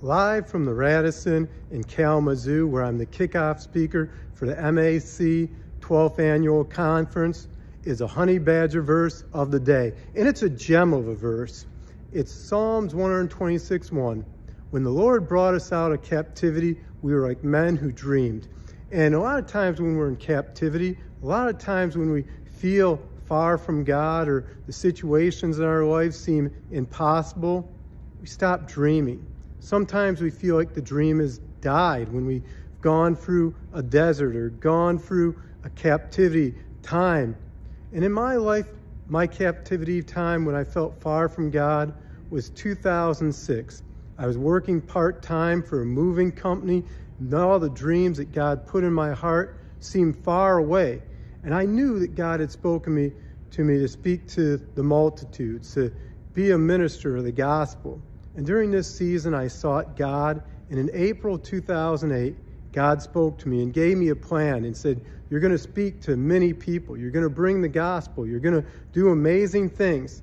live from the Radisson in Kalamazoo, where I'm the kickoff speaker for the MAC 12th Annual Conference, is a honey badger verse of the day. And it's a gem of a verse. It's Psalms 126 1. When the Lord brought us out of captivity, we were like men who dreamed. And a lot of times when we're in captivity, a lot of times when we feel far from God or the situations in our lives seem impossible, we stop dreaming. Sometimes we feel like the dream has died when we've gone through a desert or gone through a captivity time. And in my life, my captivity time when I felt far from God was 2006. I was working part-time for a moving company and all the dreams that God put in my heart seemed far away. And I knew that God had spoken me to me to speak to the multitudes, to be a minister of the gospel. And during this season, I sought God. And in April 2008, God spoke to me and gave me a plan and said, You're going to speak to many people. You're going to bring the gospel. You're going to do amazing things.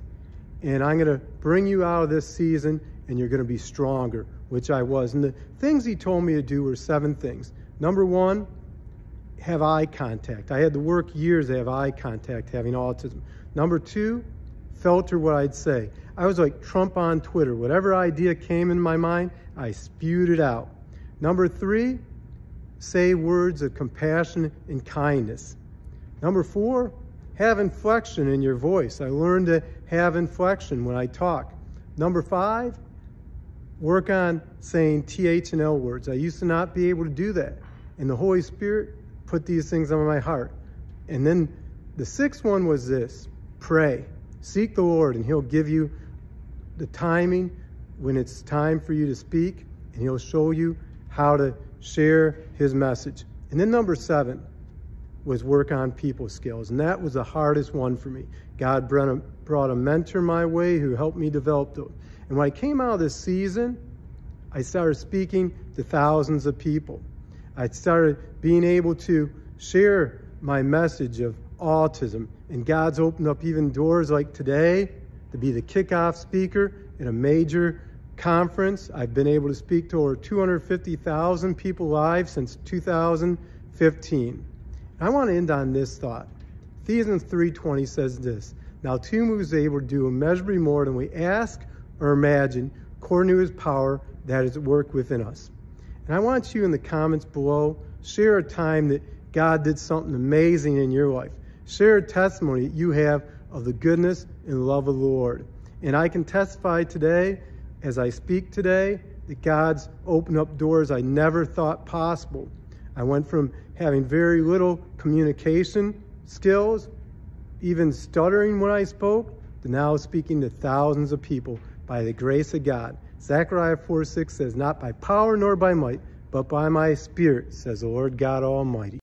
And I'm going to bring you out of this season and you're going to be stronger, which I was. And the things he told me to do were seven things. Number one, have eye contact. I had to work years to have eye contact having autism. Number two, filter what I'd say. I was like Trump on Twitter. Whatever idea came in my mind, I spewed it out. Number three, say words of compassion and kindness. Number four, have inflection in your voice. I learned to have inflection when I talk. Number five, work on saying TH and L words. I used to not be able to do that. And the Holy Spirit put these things on my heart. And then the sixth one was this, pray. Seek the Lord and he'll give you the timing when it's time for you to speak and he'll show you how to share his message. And then number seven was work on people skills. And that was the hardest one for me. God brought a, brought a mentor my way who helped me develop those. And when I came out of this season, I started speaking to thousands of people. I started being able to share my message of autism. And God's opened up even doors like today to be the kickoff speaker in a major conference. I've been able to speak to over 250,000 people live since 2015. And I want to end on this thought. Ephesians 3.20 says this, Now to whom is able to do immeasurably more than we ask or imagine, according to his power that is at work within us. And I want you in the comments below, share a time that God did something amazing in your life. Share a testimony you have of the goodness and love of the Lord. And I can testify today, as I speak today, that God's opened up doors I never thought possible. I went from having very little communication skills, even stuttering when I spoke, to now speaking to thousands of people by the grace of God. Zechariah 4 6 says, Not by power nor by might, but by my spirit, says the Lord God Almighty.